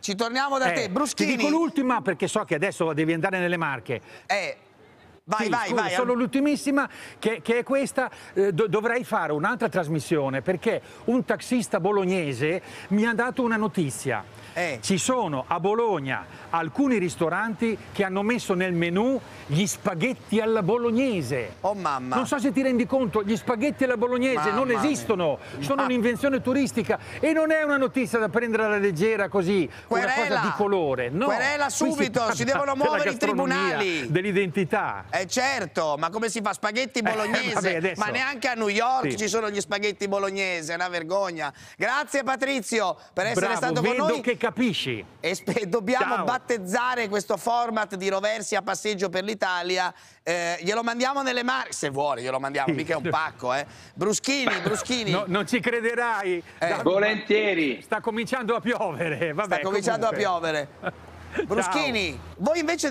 ci torniamo da Eh, te. Ti Bruschini. dico l'ultima perché so che adesso devi andare nelle Marche. Eh, vai, Sì, vai, scusa, vai. Solo l'ultimissima, che, che è questa, eh, do- dovrei fare un'altra trasmissione perché un taxista bolognese mi ha dato una notizia. Eh. Ci sono a Bologna alcuni ristoranti che hanno messo nel menù gli spaghetti alla bolognese. Oh mamma. Non so se ti rendi conto, gli spaghetti alla bolognese non Mamma mia. esistono, sono Ma- un'invenzione turistica e non è una notizia da prendere alla leggera così, una Querela. cosa di colore. No, Querela si subito, parla si devono muovere i tribunali. Dell'identità. Eh certo, ma come si fa spaghetti bolognese? Eh, vabbè, adesso- ma neanche a New York Sì. ci sono gli spaghetti bolognese, è una vergogna. Grazie Patrizio per essere Bravo, stato con noi. che capisci. E dobbiamo Ciao. battezzare questo format di Roversi a passeggio per l'Italia. Eh, glielo mandiamo nelle marche, se vuole, glielo mandiamo, mica è un pacco, eh. Bruschini, Bruschini. No, non ci crederai. Eh. Da- Volentieri. Sta cominciando a piovere. Vabbè, Sta cominciando comunque. a piovere. Bruschini, voi invece